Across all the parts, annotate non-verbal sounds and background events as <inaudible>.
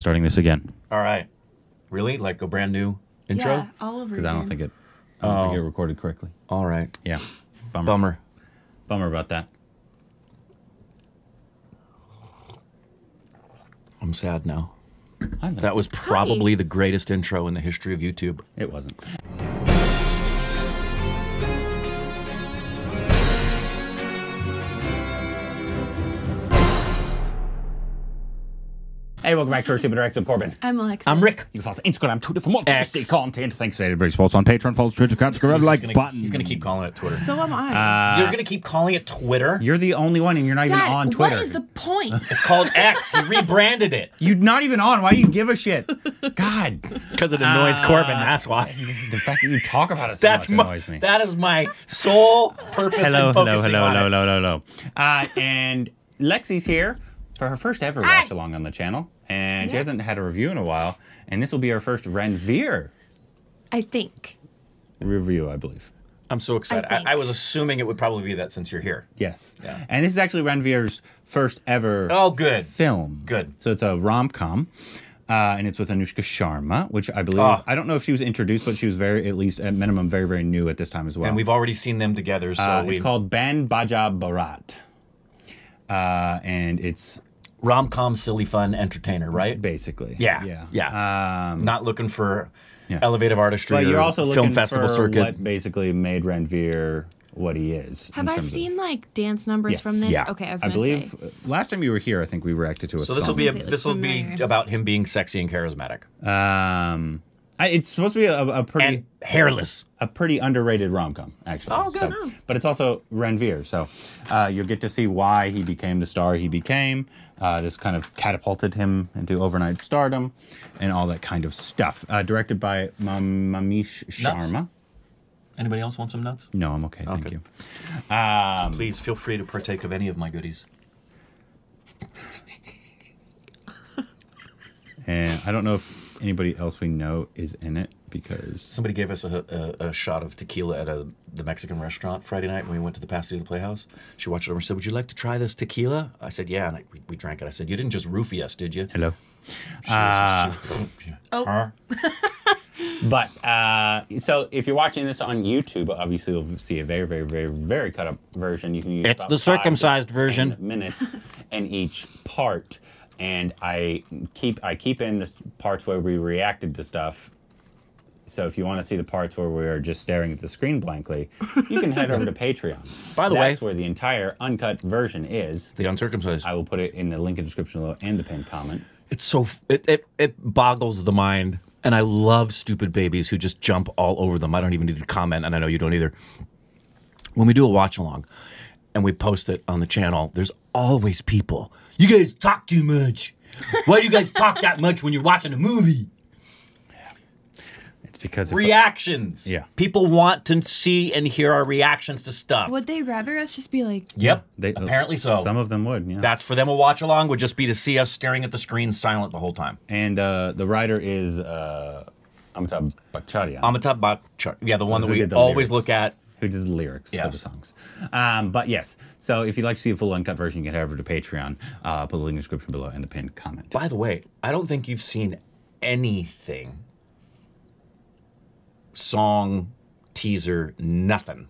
Starting this again All right. Really? Like a brand new intro? Yeah, all over because I don't think it. I don't think Oh. it recorded correctly. All right. Yeah, bummer. Bummer. Bummer about that. I'm sad now. I That was probably the greatest intro in the history of YouTube. It wasn't. Hey, welcome back to our Stupid Rex of Korbin. I'm Alexis. I'm Rick. You can follow us on Instagram, Twitter for more X. juicy content. Thanks to everybody supports on Patreon, follow us Twitter account, subscribe, like he's gonna, button. He's going to keep calling it Twitter. So am I. You're going to keep calling it Twitter? You're the only one, and you're not even on Twitter. what is the point? <laughs> It's called X. He rebranded it. You're not even on. Why do you give a shit? God, Because it annoys Uh, Korbin, that's why. the fact that you talk about it so That's much my, annoys me. that is my sole purpose hello, in hello, focusing hello, on hello, it. hello, hello, hello. Uh, and Lexi's here for her first ever watch along on the channel, and she hasn't had a review in a while. And this will be our first Ranveer I think. review, I believe. I'm so excited. I I. I was assuming it would probably be that since you're here. Yes. Yeah. And this is actually Ranveer's first ever Oh, good. film. Good. So it's a rom com. Uh, and it's with Anushka Sharma, which I believe Ah. I don't know if she was introduced, but she was very, at least at minimum, very, very new at this time as well. And we've already seen them together, so uh, it's called Band Baaja Baaraat, uh, and it's rom-com, silly, fun, entertainer, right? basically Yeah, yeah, yeah. Um, Not looking for Yeah. elevative artistry but you're or also film looking festival for circuit. what basically made Ranveer what he is. Have I terms of- seen like dance numbers Yes. from this? Yeah. Okay, I was I believe say. uh, last time you were here, I think we reacted to a So this will be a, It looks this will be about him being sexy and charismatic Um, I, it's supposed to be a, a pretty and hairless. a pretty underrated rom com, actually. Oh, good. So- but it's also Ranveer, so uh, you'll get to see why he became the star he became. Uh, this kind of catapulted him into overnight stardom, and all that kind of stuff. Uh, directed by Mam- Mamish Nuts. Sharma. Anybody else want some nuts? No, I'm okay. Thank Okay. you. Um, Please feel free to partake of any of my goodies. and I don't know if anybody else we know is in it because Somebody gave us a, a, a shot of tequila at a, the Mexican restaurant Friday night when we went to the Pasadena Playhouse. She watched it over and said, "Would you like to try this tequila?" I said, "Yeah," and I, we, we drank it. I said, "You didn't just roofie us, did you?" hello. She was- she- Oh. Huh? <laughs> But uh, so if you're watching this on YouTube, obviously you'll see a very, very, very, very cut up version. You can use It's the circumcised version. minutes in each part, and I keep I keep in the parts where we reacted to stuff. So if you want to see the parts where we are just staring at the screen blankly, you can head over to Patreon. <laughs> By the way That's way- where the entire uncut version is. The uncircumcised. I will put it in the link in the description below and the pinned comment. It's so f- it, it it boggles the mind, and I love stupid babies who just jump all over them. I don't even need to comment, and I know you don't either. When we do a watch along, and we post it on the channel, there's always people. You guys talk too much. Why do you guys talk that much when you're watching a movie? It's because if- Reactions. Yeah. People want to see and hear our reactions to stuff. Would they rather us just be like, Yep. they, Apparently so. Some of them would. Yeah. That's for them a watch along would just be to see us staring at the screen silent the whole time. and uh, the writer is uh, Amitabh Bhattacharya. Amitabh Bachchan. Yeah, the one that who we did the always lyrics. look at. Who did the lyrics for the songs? Um, but yes, so if you'd like to see a full uncut version, you can head over to Patreon. Uh, put the link in the description below and the pinned comment. By the way, I don't think you've seen anything, song, teaser, nothing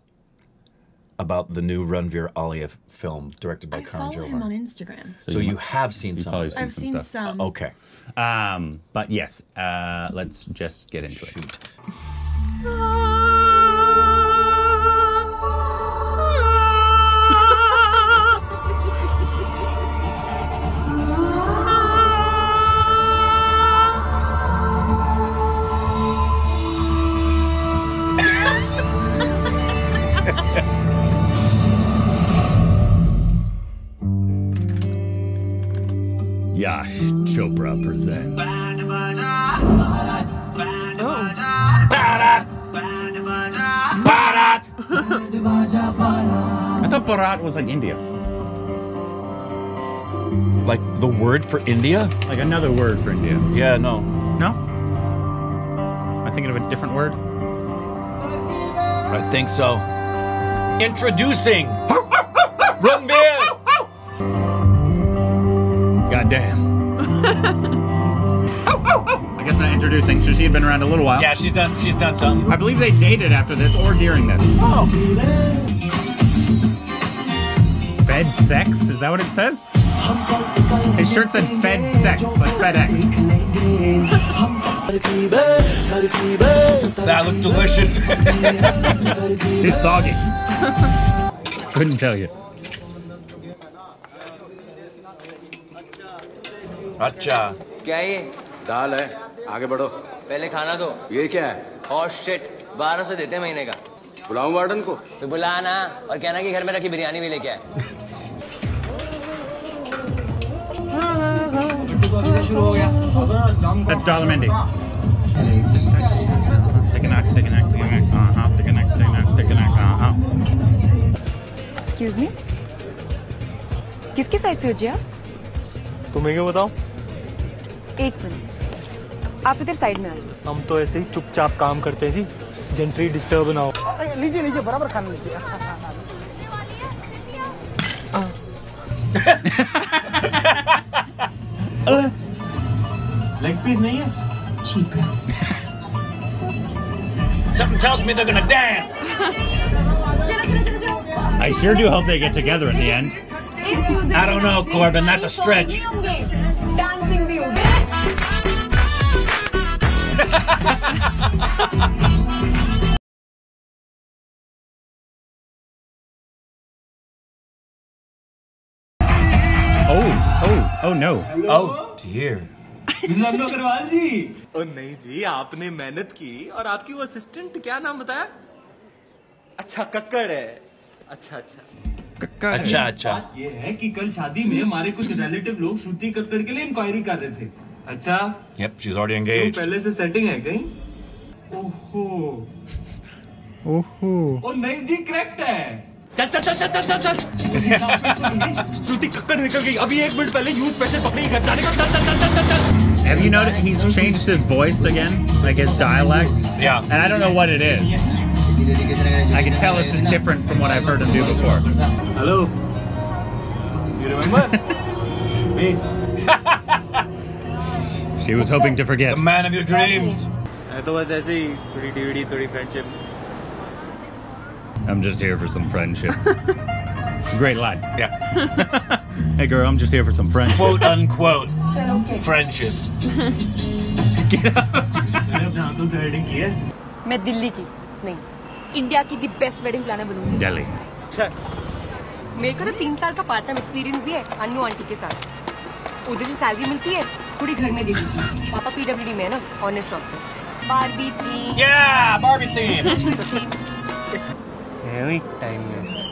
about the new Ranveer Aliyev film directed by I Karan follow him on Instagram. So you you might- have seen some. probably of it. seen I've some seen stuff. some. Okay. Um, but yes, uh, let's just get into it. Yash Chopra presents. I thought Bharat was like India, Like the word for India? like another word for India. Yeah, no. No, am I thinking of a different word? I think so. Introducing Ranveer. introducing, so she had been around a little while. Yeah, she's done. She's done some. I believe they dated after this or during this. Oh. Fed sex? Is that what it says? His shirt said Fed sex, like FedEx. <laughs> that looked delicious. <laughs> Too soggy. Couldn't tell you. Acha. Gaye. Dale. आगे बढ़ो। पहले खाना दो। ये क्या है? और shit बारह सौ देते हैं महीने का। बुलाऊं वार्डन को? तो बुला ना और कहना कि घर में रखी बिरयानी भी लेके आए। शुरू हो। गया That's Dollar tick-a-knock, uh-huh. Excuse me किसकी साइड से हो जी आप तुम्हें क्या बताओ एक मिनट। आप इधर साइड में आ जाओ हम तो ऐसे ही चुपचाप काम करते हैं जी जेंट्री डिस्टर्ब ना हो लीजिए लीजिए बराबर खाने लीजिए लेग पीस नहीं है Something tells me they're gonna dance. I sure do hope they get together in the end. I don't know, Corbin. That's a stretch. Oh, oh, oh no. Oh dear. Agarwal जी ओ नहीं जी आपने मेहनत की और आपकी वो assistant क्या नाम बताया? अच्छा कक्कड़ है। अच्छा अच्छा। Acha acha. ये है कि कल शादी में हमारे कुछ रिलेटिव लोग श्रुति कक्कड़ के लिए इंक्वायरी कर रहे थे। अच्छा Yep, she's already तो engaged. पहले से सेटिंग है कहीं ओहो Oh, ओ नहीं जी करेक्ट है चल चल चल चल चल चल चल श्रुति कक्कड़ निकल गई अभी एक मिनट पहले यूज़ स्पेशल पकड़ेगी घर जाने का चल चल चल चल चल चल Have you noticed he's changed his voice again? Like his dialect? Yeah. And I don't know what it is. I can tell it's just different from what I've heard him do before. Hello you remember me She was hoping to forget. The man of your dreams. मैं तो बस ऐसे ही थोड़ी DVD थोड़ी friendship I'm just here for some friendship. <laughs> Great line. Yeah. <laughs> Hey girl, I'm just here for some friendship. Quote unquote. <laughs> Friendship. मैंने अपने हाथों से वेडिंग की है मैं दिल्ली की नहीं इंडिया की the best wedding planner बनूंगी Delhi. अच्छा मेरे को तो तीन साल का पार्ट टाइम एक्सपीरियंस भी है अन्नू आंटी के साथ उधर से सैलरी मिलती है थोड़ी घर में दे देती है पापा पीडब्ल्यूडी में है ना ऑनेस्ट ऑफिसर बारबी थी Yeah, Barbie theme. है वही time waste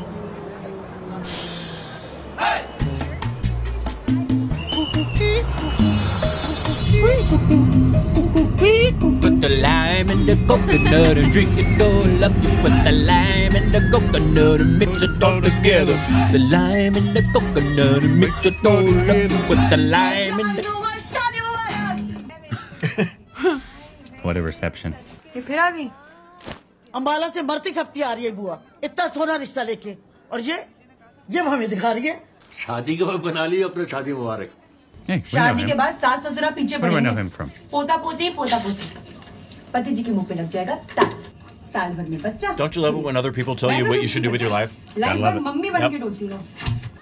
Put the lime in the coconut and drink it all up. Put the lime in the coconut and mix it all together. The lime in the coconut and mix it all up. Put the lime in the. What a reception. ये फिर आ गई। अम्बाला से मरती खपती आ रही है बुआ। इतना सोना रिश्ता लेके। और ये ये हमें दिखा रही है। शादी के बाद बना ली अपने शादी मुबारक। Hey, शादी के बाद सास ससुरा पीछे पड़ेंगे। पोता पोती पोता पोती पति जी के मुँह पे लग जाएगा साल भर में बच्चा। Don't you love it when other people tell you what you should do with your life? Life love mummy बन के डोलती रहो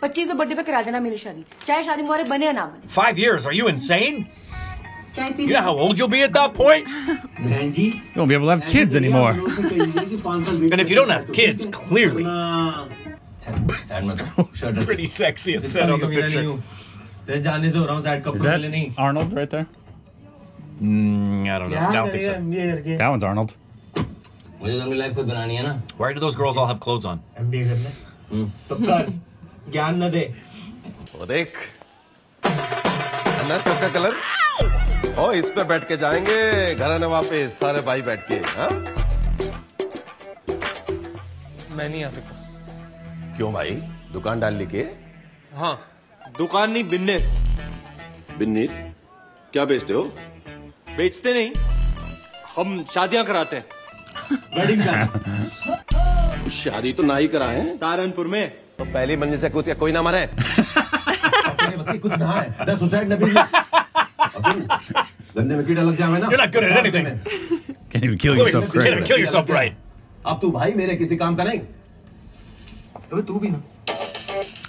पच्चीस बर्थडे पे करा देना मेरी शादी। चाहे शादी मुबारक बने या ना बने। Five years? Are you insane? You know how old you'll be at that point? you won't be able to have kids anymore. and if you don't have kids, clearly. <laughs> Pretty sexy, it said on the picture. Is that Arnold right there? Mm, I don't know. I don't think so. That one's Arnold. Why do those girls all have clothes on? Mm. <laughs> ओ इस पे बैठ के जाएँगे। घराने वापस सारे भाई बैठ के हाँ? मैं नहीं आ सकता। क्यों भाई? दुकान डाल ली के? हाँ दुकान नहीं बिज़नेस। बिन्नी क्या बेचते हो? बेचते नहीं। हम शादियाँ कराते हैं। वेडिंग शादी तो ना ही कराए। सहारनपुर में। तो पहली मंजिल से कूद के कोई ना मरे। <laughs> कुछ ना है सुसाइड नबी धंधे में कीड़ा लग जावे ना You're not good at anything. Can't even kill Louis, yourself you can't even correctly. kill yourself right. अब तू भाई मेरे किसी काम का नहीं तो तू भी ना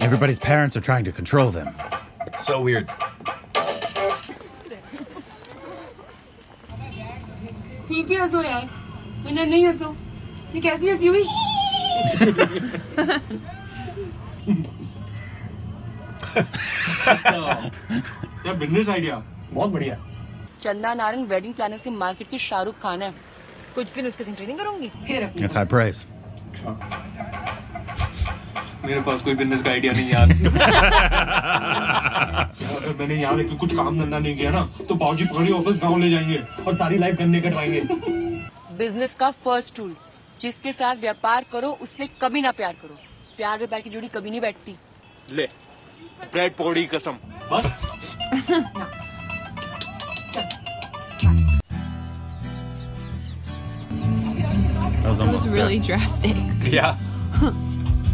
Everybody's parents are trying to control them. So weird. खुल के हंसो यार वरना नहीं हंसो ये कैसी हंसी हुई यार बिजनेस आइडिया बहुत बढ़िया। चंदा नारायण वेडिंग प्लानर्स के मार्केट की शाहरुख खान है। कुछ दिन उसके संग ट्रेनिंग करूँगी? That's high praise. मेरे पास कोई बिज़नेस का आइडिया नहीं यार। <laughs> यार, मैंने यहाँ लेके कुछ काम धंधा नहीं किया ना तो बाबूजी पकड़ के वापस गाँव ले जाएँगे और सारी लाइफ गन्ने कटवाएँगे। बिज़नेस का फ़र्स्ट टूल जिसके साथ व्यापार करो उससे कभी ना प्यार करो। प्यार व्यापार की जोड़ी कभी नहीं बैठती। ले ब्रेड पकौड़ी कसम। बस। <laughs> That was That was really there. drastic. <laughs> Yeah.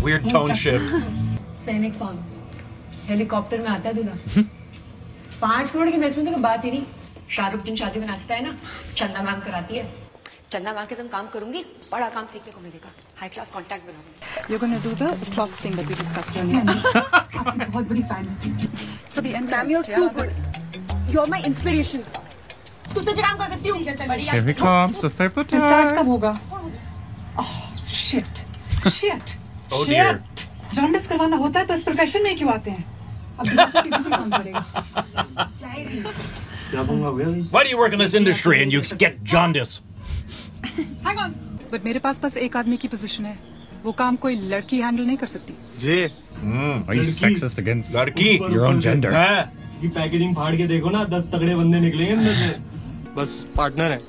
Weird tone shift. Sainik Farms helicopter में आता है दूल्हा पाँच करोड़ की इन्वेस्टमेंट तो कोई बात ही नहीं शाहरुख जिन शादी में नाचता है ना चंदा मैम कराती है चंदा माँ के संग काम करूँगी बड़ा काम सीखने को मिलेगा हाई क्लास कांटेक्ट बनाऊँगी You're going to do the cloth thing that we discussed earlier. बहुत बड़ी fan For the end. Ma'am you too good you are my inspiration तुझसे काम कर सकती हूँ बढ़िया Here he comes to save the Discharge time. कब होगा? Shit. Shit. Oh जॉन्डिस करवाना होता है तो इस प्रोफेशन में क्यों आते हैं? Why do you work in this industry and you get jaundice? Hang on. But मेरे पास बस एक आदमी की पोजीशन है। वो काम कोई लड़की हैंडल नहीं कर सकती। ये Are you sexist against लड़की। your own gender? है। इसकी पैकेजिंग फाड़ के देखो ना दस तगड़े बंदे निकलेंगे अंदर से। बस पार्टनर है।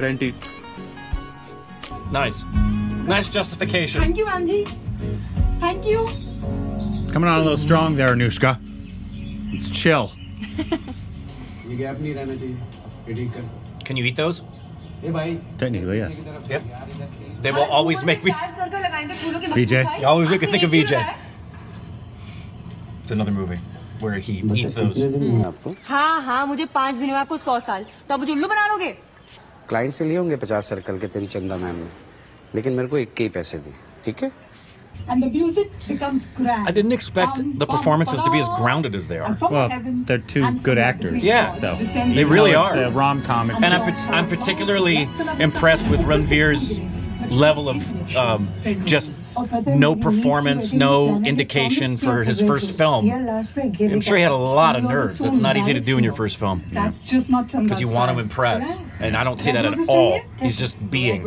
रेंटी Nice. Nice justification. Thank you ma'am ji thank you Coming on a little strong there, Anushka. Let's chill. <laughs> ये गैप नहीं रहना चाहिए ये ठीक कर Can you eat those? ए भाई Technically, yes. Yep. They will always make me. Circle लगाएंगे फूलों के VJ? You always make me think of VJ. It's another movie where he eats those. आपको हाँ हाँ मुझे पाँच दिन में आपको सौ साल तो आप मुझे उल्लू बना लोगे क्लाइंट से लिए होंगे पचास सर्कल के तेरी चंदा मैम ने लेकिन मेरे को इक्के ही पैसे दिए ठीक है And the music becomes grand. I didn't expect the performances to be as grounded as they are. And from the Well, heavens, they're two handsome good like actors. the Yeah. gods So descends They from really heaven. are. It's a rom-com. It's And I'm, pa- I'm particularly impressed with Ranveer's level of um, just no performance, no indication for his first film. I'm sure he had a lot of nerves. That's not easy to do in your first film. That's just not because you want to impress, and I don't see that at all. He's just being.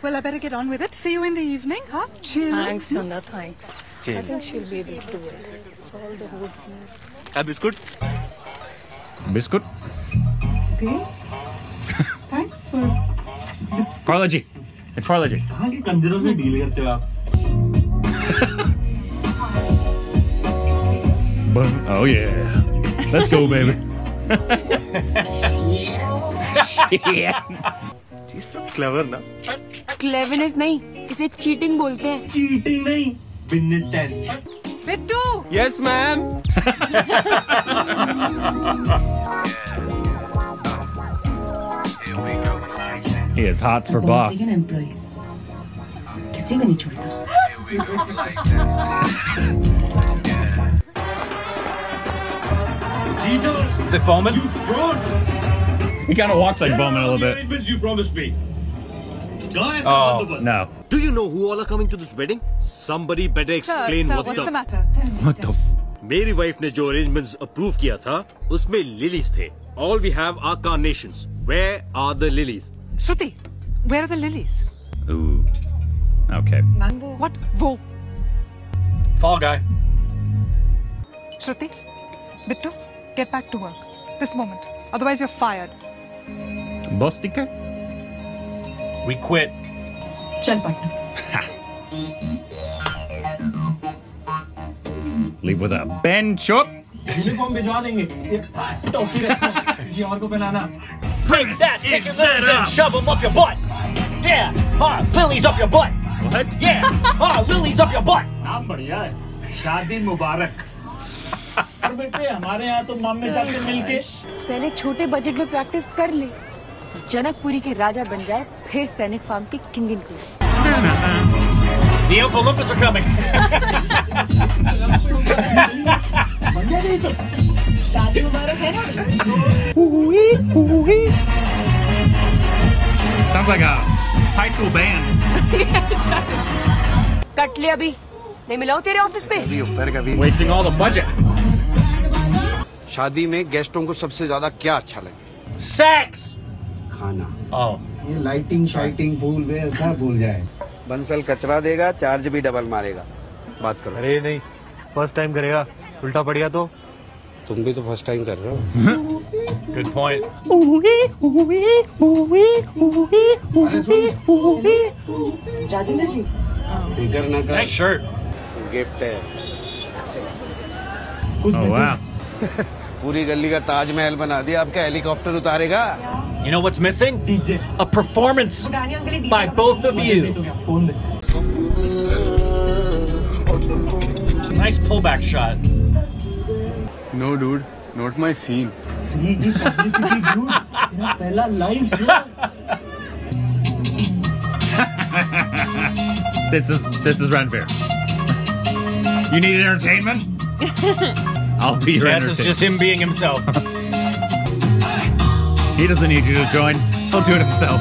Well, I better get on with it. See you in the evening, huh? Cheers. Thanks, Sunda. Thanks. Cheers. I think she'll be able to do it. Solve the whole scene. A biscuit. Biscuit. Okay. <laughs> Thanks for. Apology. G. It's Parla G. कहाँ के कंजरों से deal करते हो आप Boom. Oh, yeah. Let's go, baby. <laughs> She's so clever ना cleverness नहीं इसे cheating बोलते हैं चीटिंग नहीं business sense Bittu yes ma'am <laughs> He has hots for boss. Employ किसी को नहीं छोड़ता Jesus Is it Bowman? you fraud He kind of walks like Bowman a little bit. arrangements you promised me कहाँ है सब Oh, बंदोबस्त No. Do you know who all are coming to this wedding? Somebody better explain Sir, what what's the... the matter? Tell me. What the? F- मेरी wife ने जो arrangements approve किया था उसमें लिलीज थे all we have are कार्नेशंस where are the lilies Shruti, where are the lilies? Ooh. Okay. What? Wo? Fall guy. Shruti, Bittu, get back to work. This moment. Otherwise, you're fired. Bostika? We quit. चल Patna <laughs> Leave with a bend chop. Uniform भिजवा देंगे ये टोपी रखो किसी और को पहनाना Take that, take your lilies and shove them up your butt. Yeah, ah, lilies up your butt. What? Yeah, ah, lilies up your butt. नाम बढ़िया है शादी मुबारक और बेटे हमारे यहाँ तो मामे चाचे मिलके पहले छोटे बजट में प्रैक्टिस कर ले जनकपुरी के राजा बन जाए फिर सैनिक फार्म के king in The Olympus are coming. शादी मुबारक है ना? Sounds like a high school band. Cut ले अभी। नहीं मिला हूँ तेरे ऑफ़िस पे? ऊपर कभी Wasting all the budget. शादी में गेस्टों को सबसे ज़्यादा क्या अच्छा लगे? Sex. खाना। Oh. ये लाइटिंग शाइटिंग भूल गए सब भूल जाए। बंसल कचरा देगा चार्ज भी डबल मारेगा। बात करो। अरे नहीं फ़र्स्ट टाइम करेगा। उल्टा पड़िया तो तुम भी तो फ़र्स्ट टाइम कर रहे हो पूरी गली का ताजमहल बना दिया आपका हेलीकॉप्टर उतारेगा You know what's missing? DJ. A performance by both of you. Nice pullback shot. No, dude. Not my scene. Free की publicity, dude. तेरा पहला live show. this is this is Ranveer. You need entertainment? <laughs> I'll be your yes, entertainment. Yes, it's just him being himself. <laughs> he doesn't need you to join. He'll do it himself.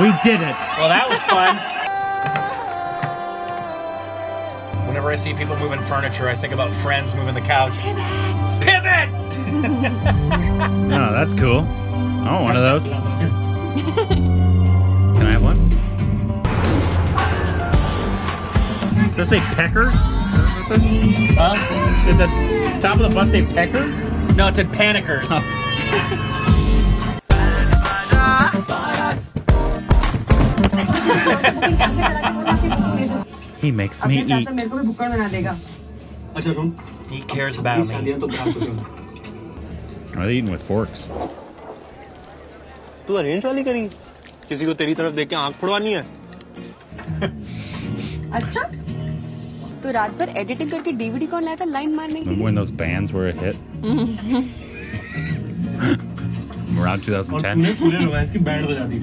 We did it. Well, that was fun. <laughs> Whenever I see people moving furniture, I think about friends moving the couch. Pivot! Pivot! <laughs> oh, that's cool. Oh, one of those. Can I have one? Does it say Peckers? Huh? Did the top of the bus say Peckers? No, it said Panickers. Oh. <laughs> He makes me eat. मेरे को भी बुक्कड़ बना देगा। अच्छा सुन। He cares about me. शादियाँ तो हो Are they eating with forks? तू अरेंज वाली करी? किसी को तेरी तरफ़ देख के आँख फोड़वानी है? अच्छा तो रात भर एडिटिंग करके डीवीडी कौन लाया था? लाइन मारने के Remember when those bands were a hit? लिए <laughs> around और 2010? तूने पूरे रोमांस की बैंड बजा दी।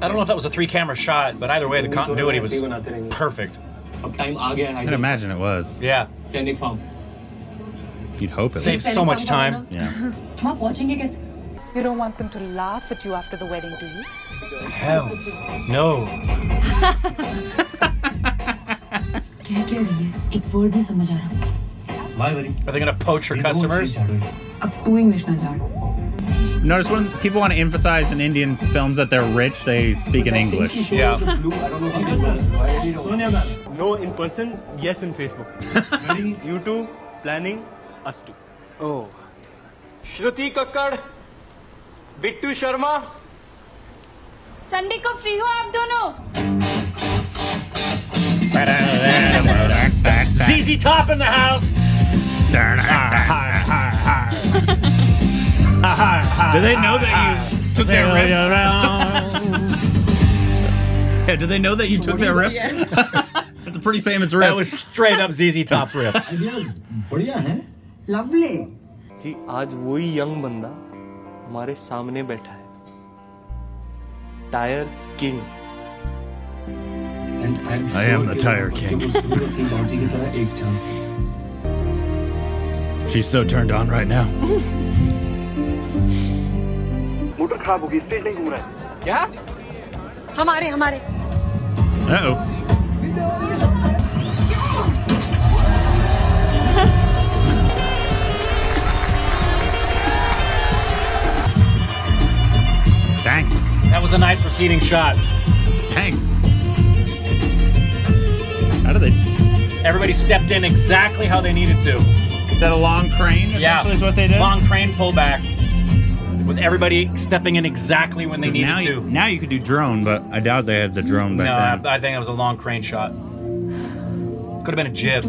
I don't know if that was a three camera shot, but either way, the तुम तो continuity ऐसे ही बनाते रहेंगे। was perfect. अब टाइम आ गया है I'd imagine it was. Yeah. सैनिक farm You'd hope it Saves was. so much time. <laughs> Yeah. <laughs> वहाँ पहुँचेंगे कैसे You don't want them to laugh at you after the wedding, do you? Hell. No. कह क्या रही है एक वर्ड नहीं समझ आ रहा Why worry? Are they going to poach her customers? अब तू इंग्लिश ना झाड़ Notice when people want to emphasize in Indian films that they're rich, they speak in English. Yeah. Sonia ma'am. No in person, yes in Facebook. Wedding, <laughs> you two, planning, us two. Oh. Shruti Kakkar Bittu Sharma Sunday को free हो आप दोनों ZZ Top in the house. <laughs> <laughs> Do they know that you took their riff? <laughs> yeah, do they know that you took their riff? <laughs> That's a pretty famous riff. That was straight up ZZ Top's riff. Ideas बढ़िया हैं lovely जी आज वही young बंदा हमारे सामने बैठा है tyre king And I'm I am sure the कि tire वो king. बच्चों को सुनो अपनी लॉजी की तरह एक chance they She's so turned on right now. Motor खराब होगी स्टेज नहीं घूम रहा है क्या हमारे हमारे Uh oh. Dang. That was a nice receding shot. Dang. How do they? Everybody stepped in exactly how they needed to. Is that a long crane? Yeah. Essentially, is what they did. Long crane pullback. everybody stepping in exactly when they needed now you, to. Now you could do drone, but I doubt they had the drone back no, then. I, I think it was a long crane shot. Could have been a jib.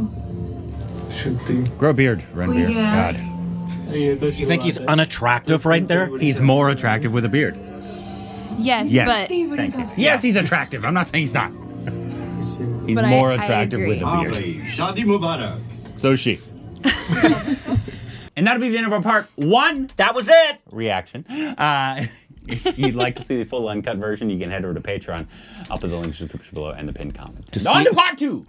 Should be. Grow beard, Renbeard. Yeah. God. You think he's unattractive right there? He's more attractive with a beard. Yes, yes. but yes, he's attractive. I'm not saying he's not. he's but more I, attractive I with a beard. So she. <laughs> and that'll be the end of our part one That was it. reaction. Uh, <laughs> if you'd like to see the full uncut version, you can head over to Patreon. I'll put the link in the description below and the pinned comment. To On see- to part two.